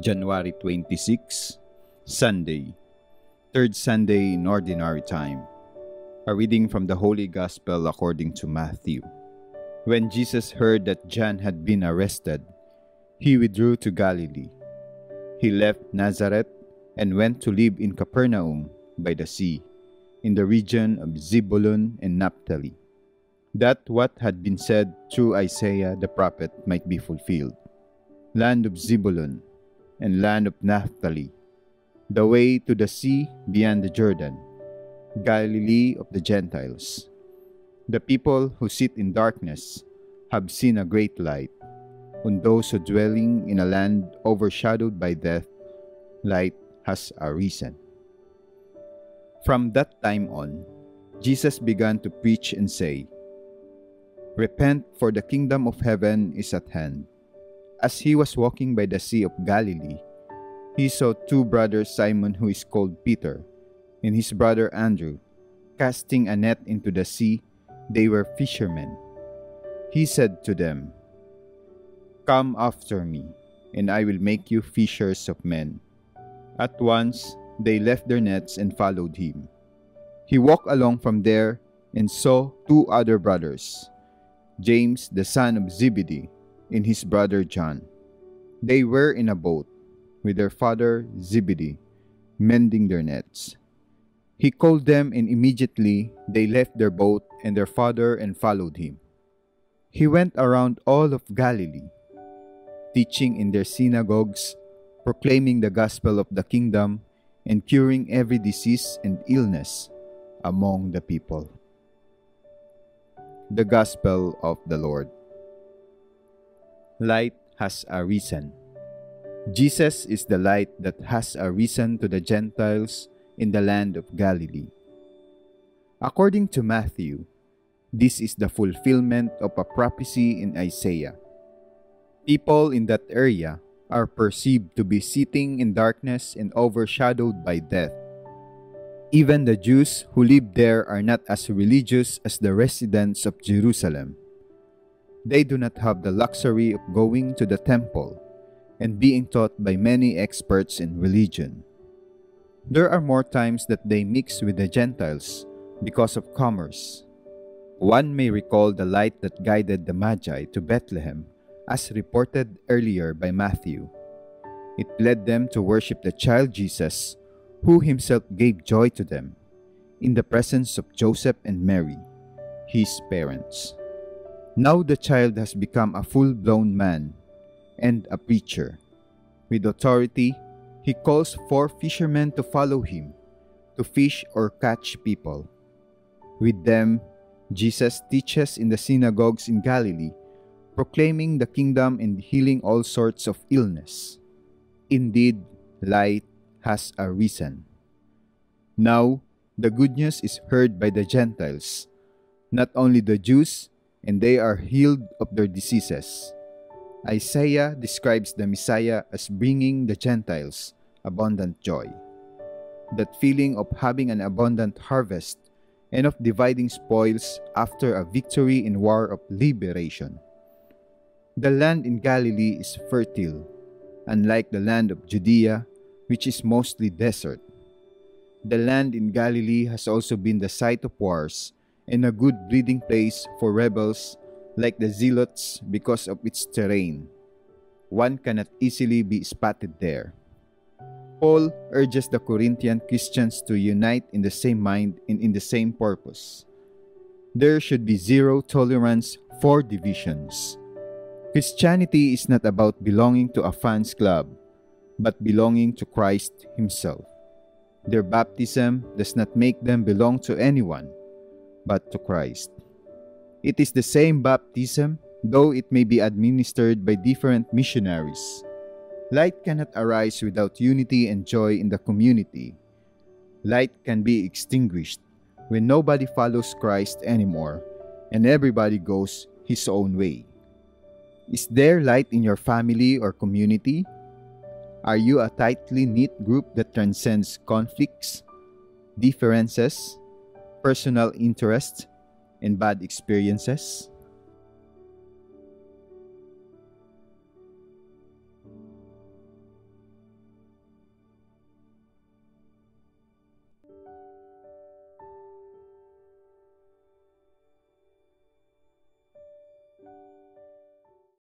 January 26, Sunday, third Sunday in Ordinary Time. A reading from the Holy Gospel according to Matthew. When Jesus heard that John had been arrested, he withdrew to Galilee. He left Nazareth and went to live in Capernaum by the sea, in the region of Zebulun and Naphtali, that what had been said through Isaiah the prophet might be fulfilled. Land of Zebulun and land of Naphtali, the way to the sea beyond the Jordan, Galilee of the Gentiles. The people who sit in darkness have seen a great light. On those who dwelling in a land overshadowed by death, light has arisen. From that time on, Jesus began to preach and say, Repent, for the kingdom of heaven is at hand. As he was walking by the Sea of Galilee, he saw two brothers Simon, who is called Peter, and his brother Andrew, casting a net into the sea. They were fishermen. He said to them, Come after me, and I will make you fishers of men. At once they left their nets and followed him. He walked along from there and saw two other brothers, James the son of Zebedee and his brother John. They were in a boat with their father Zebedee, mending their nets. He called them, and immediately they left their boat and their father and followed him. He went around all of Galilee, teaching in their synagogues, proclaiming the gospel of the kingdom, and curing every disease and illness among the people. The Gospel of the Lord light has arisen. Jesus is the light that has arisen to the Gentiles in the land of Galilee. According to Matthew, this is the fulfillment of a prophecy in Isaiah. People in that area are perceived to be sitting in darkness and overshadowed by death. Even the Jews who live there are not as religious as the residents of Jerusalem they do not have the luxury of going to the temple and being taught by many experts in religion. There are more times that they mix with the Gentiles because of commerce. One may recall the light that guided the Magi to Bethlehem, as reported earlier by Matthew. It led them to worship the child Jesus, who himself gave joy to them, in the presence of Joseph and Mary, his parents. Now the child has become a full blown man and a preacher. With authority, he calls for fishermen to follow him, to fish or catch people. With them, Jesus teaches in the synagogues in Galilee, proclaiming the kingdom and healing all sorts of illness. Indeed, light has arisen. Now, the good news is heard by the Gentiles, not only the Jews, and they are healed of their diseases. Isaiah describes the Messiah as bringing the Gentiles abundant joy. That feeling of having an abundant harvest and of dividing spoils after a victory in war of liberation. The land in Galilee is fertile, unlike the land of Judea, which is mostly desert. The land in Galilee has also been the site of wars and a good breeding place for rebels like the zealots because of its terrain. One cannot easily be spotted there. Paul urges the Corinthian Christians to unite in the same mind and in the same purpose. There should be zero tolerance for divisions. Christianity is not about belonging to a fans club, but belonging to Christ Himself. Their baptism does not make them belong to anyone but to Christ. It is the same baptism, though it may be administered by different missionaries. Light cannot arise without unity and joy in the community. Light can be extinguished when nobody follows Christ anymore and everybody goes his own way. Is there light in your family or community? Are you a tightly knit group that transcends conflicts, differences, personal interests, and bad experiences?